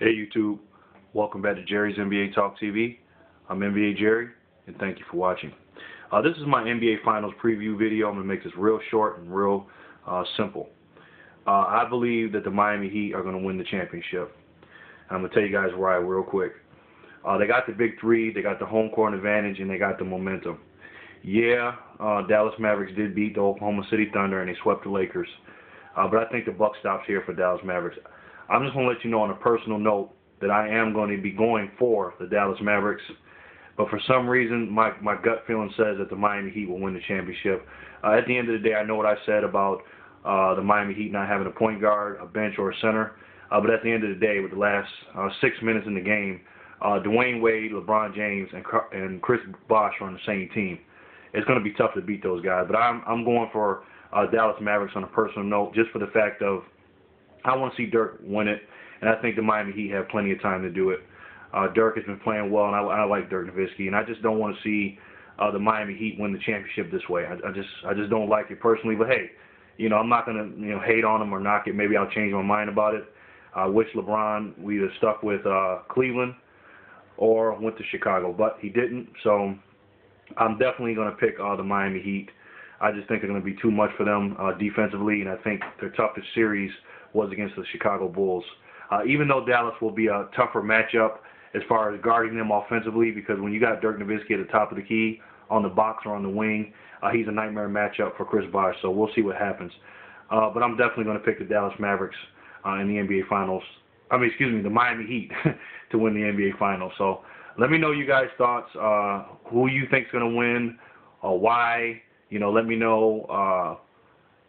Hey YouTube, welcome back to Jerry's NBA Talk TV. I'm NBA Jerry, and thank you for watching. Uh, this is my NBA Finals preview video. I'm going to make this real short and real uh, simple. Uh, I believe that the Miami Heat are going to win the championship. And I'm going to tell you guys why real quick. Uh, they got the big three, they got the home court advantage, and they got the momentum. Yeah, uh, Dallas Mavericks did beat the Oklahoma City Thunder, and they swept the Lakers. Uh, but I think the buck stops here for Dallas Mavericks. I'm just going to let you know on a personal note that I am going to be going for the Dallas Mavericks. But for some reason, my, my gut feeling says that the Miami Heat will win the championship. Uh, at the end of the day, I know what I said about uh, the Miami Heat not having a point guard, a bench, or a center. Uh, but at the end of the day, with the last uh, six minutes in the game, uh, Dwyane Wade, LeBron James, and, and Chris Bosh are on the same team. It's going to be tough to beat those guys. But I'm, I'm going for uh, Dallas Mavericks on a personal note, just for the fact of I want to see Dirk win it, and I think the Miami Heat have plenty of time to do it. Uh, Dirk has been playing well, and I, I like Dirk Nowitzki, and I just don't want to see uh, the Miami Heat win the championship this way. I, I just I just don't like it personally. But hey, you know I'm not gonna you know hate on them or knock it. Maybe I'll change my mind about it. I wish LeBron we either stuck with uh, Cleveland or went to Chicago, but he didn't. So I'm definitely gonna pick uh, the Miami Heat. I just think it's going to be too much for them uh, defensively, and I think their toughest series was against the Chicago Bulls. Uh, even though Dallas will be a tougher matchup as far as guarding them offensively, because when you got Dirk Nowitzki at the top of the key on the box or on the wing, uh, he's a nightmare matchup for Chris Bosh. So we'll see what happens. Uh, but I'm definitely going to pick the Dallas Mavericks uh, in the NBA Finals. I mean, excuse me, the Miami Heat to win the NBA Finals. So let me know you guys' thoughts. Uh, who you think's going to win, or why? You know, let me know. Uh,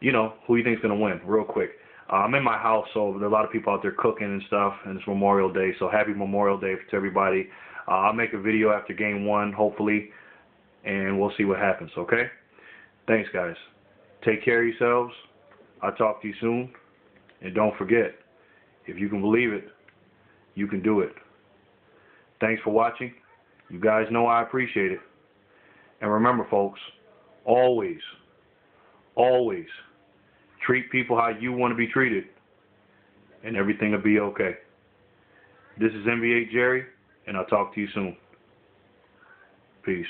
you know who you think's going to win, real quick. Uh, I'm in my house, so there are a lot of people out there cooking and stuff, and it's Memorial Day, so happy Memorial Day to everybody. Uh, I'll make a video after game one, hopefully, and we'll see what happens, okay? Thanks, guys. Take care of yourselves. I'll talk to you soon. And don't forget, if you can believe it, you can do it. Thanks for watching. You guys know I appreciate it. And remember, folks, always, always, Treat people how you want to be treated, and everything will be okay. This is NBA Jerry, and I'll talk to you soon. Peace.